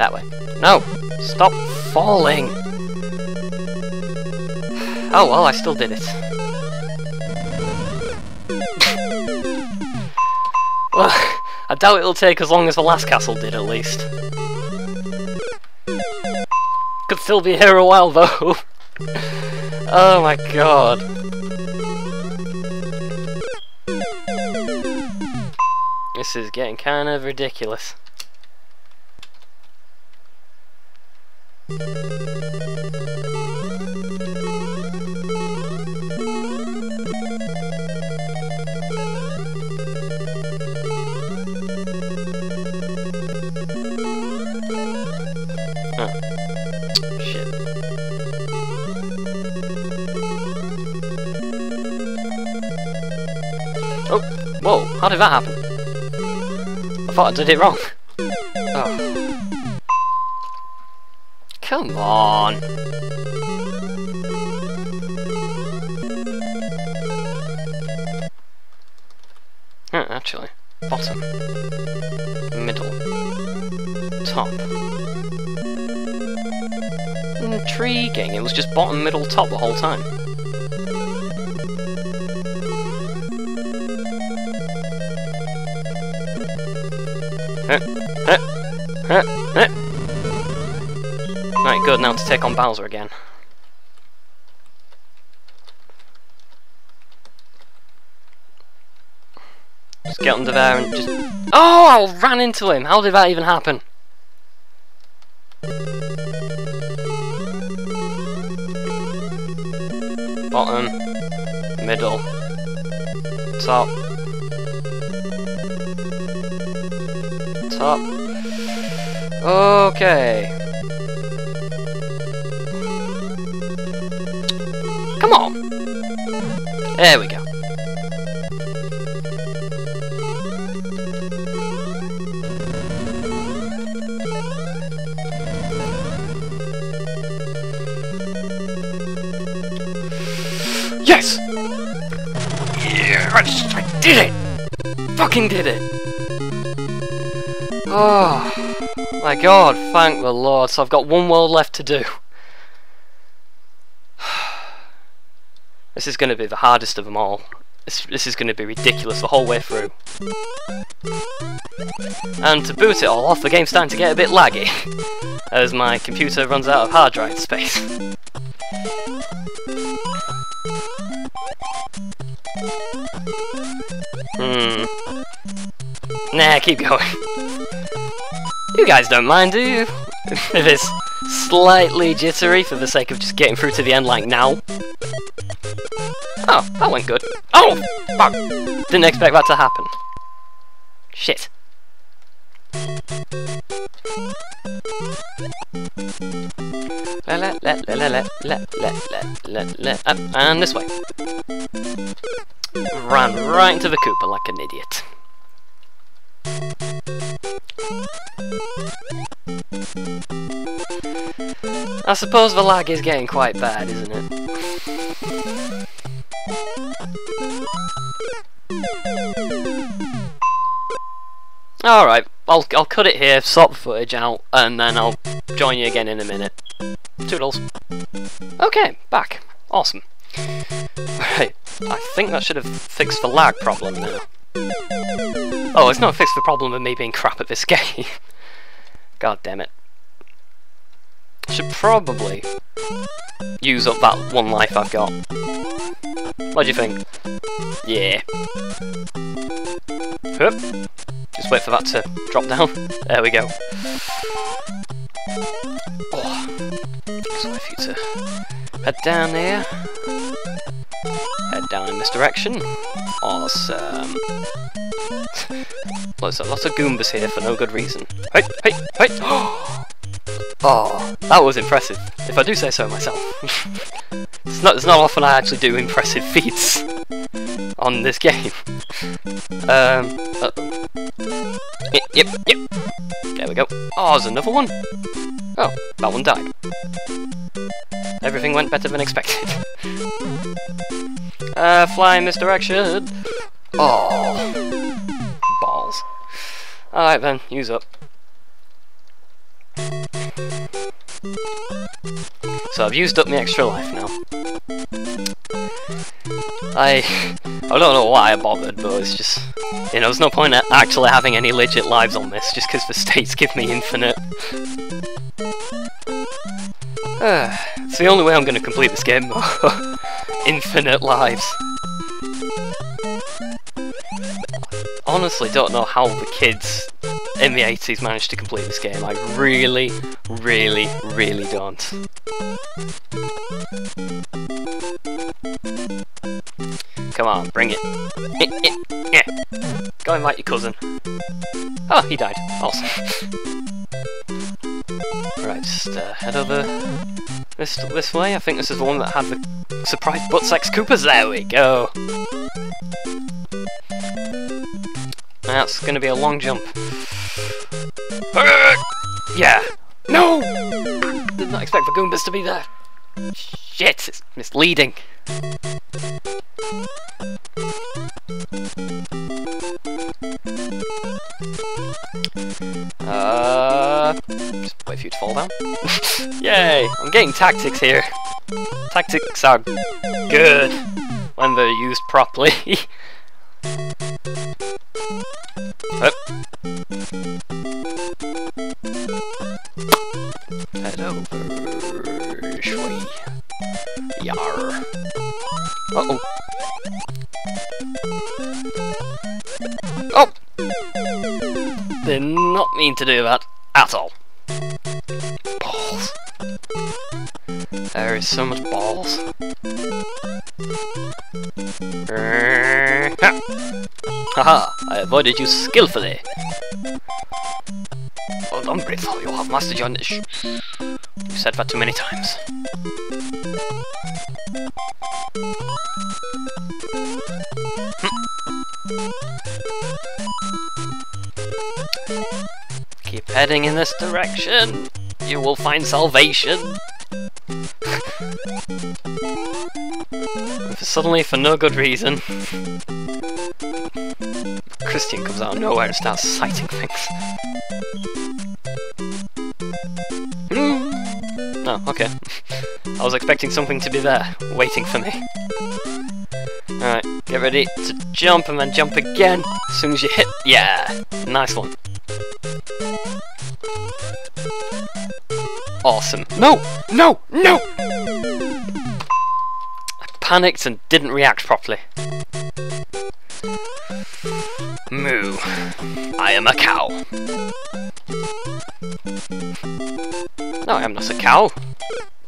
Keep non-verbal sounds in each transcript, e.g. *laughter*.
That way. No! Stop falling! Oh well, I still did it. well, I doubt it'll take as long as the last castle did at least. Could still be here a while though. *laughs* oh my god. This is getting kind of ridiculous. Shit. Oh, Oh, whoa, how did that happen? I thought I did it wrong. *laughs* Come on. Oh, actually. Bottom. Middle. Top. Intriguing, it was just bottom, middle, top the whole time. Right, good, now to take on Bowser again. Just get under there and just... Oh, I ran into him! How did that even happen? Bottom, middle, top, top. Okay. There we go. Yes! Yes! I did it! Fucking did it! Oh, my god, thank the Lord. So I've got one world left to do. This is going to be the hardest of them all. This, this is going to be ridiculous the whole way through. And to boot it all off, the game's starting to get a bit laggy, *laughs* as my computer runs out of hard drive space. *laughs* Hmm. Nah, keep going. You guys don't mind, do you? *laughs* if it's slightly jittery for the sake of just getting through to the end like now. Oh, that went good. Oh! Fuck! Didn't expect that to happen. Shit. La, la, la, Up, and this way. Ran right into the Koopa like an idiot. I suppose the lag is getting quite bad, isn't it? Alright, I'll, I'll cut it here, sort the footage out, and then I'll join you again in a minute. Toodles. Okay, back. Awesome. Right, I think that should have fixed the lag problem now. Oh, it's not fixed the problem of me being crap at this *laughs* game. God damn it. Should probably use up that one life I've got. What do you think? Yeah. Hup. Just wait for that to drop down. *laughs* There we go. Oh. Just wait for you to head down there. Head down in this direction. Awesome. *laughs* There's a lot of Goombas here for no good reason. Hey, hey, hey! *gasps* Oh, that was impressive, if I do say so myself. *laughs* it's not it's not often I actually do impressive *laughs* feats on this game. Um, uh. Yep, yep, yep. There we go. Oh, there's another one. Oh, that one died. Everything went better than expected. *laughs* uh, fly in this direction. Oh, balls. Alright then, use up. So I've used up my extra life now. I I don't know why I bothered, but it's just you know, there's no point actually having any legit lives on this, just because the states *laughs* give me infinite. *sighs* it's the only way I'm going to complete this game. *laughs* infinite lives. Honestly, don't know how the kids in the 80s managed to complete this game. I really, really, really don't. Come on, bring it. yeah. Go invite your cousin. Oh, he died. Awesome. right, just uh, head over this this way. I think this is the one that had the surprise butt sex Koopas. There we go. That's gonna be a long jump. *laughs* Yeah. No! Did not expect the Goombas to be there. Shit, it's misleading. Uh, just wait for you to fall down. *laughs* Yay! I'm getting tactics here. Tactics are good when they're used properly. *laughs* to do that at all. Balls. There is so much balls. Haha, I avoided you skillfully. Well done, Brittle. You have mastered your niche. You've said that too many times. Keep heading in this direction. You will find salvation. *laughs* Suddenly, for no good reason, *laughs* Christian comes out of nowhere and starts citing things. Mm. Oh, okay. *laughs* I was expecting something to be there, waiting for me. Alright, get ready to jump and then jump again as soon as you hit. Yeah, nice one. Awesome. No! No! No! I panicked and didn't react properly. Moo. I am a cow. No, I am not a cow.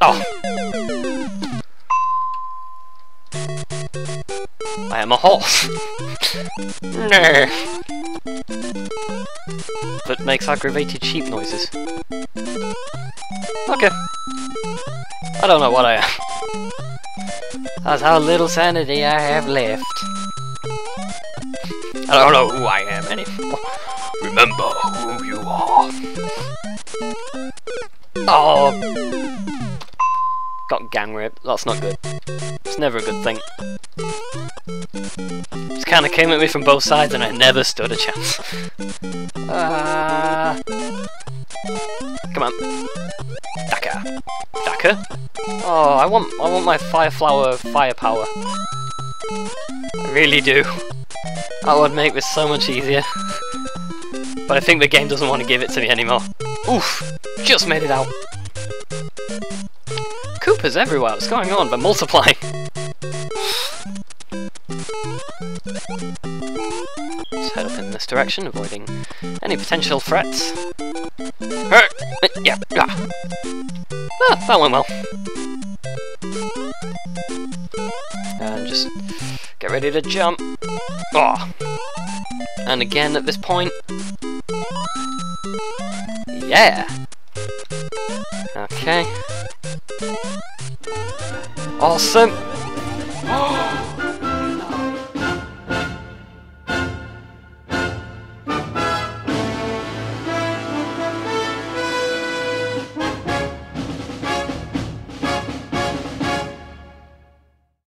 Oh. I am a horse. *laughs* no. That makes aggravated sheep noises. I don't know what I am. That's how little sanity I have left. I don't know who I am anymore. Remember who you are. Oh. Got gang raped. That's not good. It's never a good thing. Just kind of came at me from both sides and I never stood a chance. Uh, *laughs* come on. Daka? Oh, I want I want my fire flower firepower. I really do. That would make this so much easier. but I think the game doesn't want to give it to me anymore. Oof! Just made it out. Koopas everywhere, what's going on? They're multiplying. Let's head up in this direction, avoiding any potential threats. Yeah. Ah, that went well. And just get ready to jump. Oh. And again at this point. Yeah. Okay. Awesome. *gasps*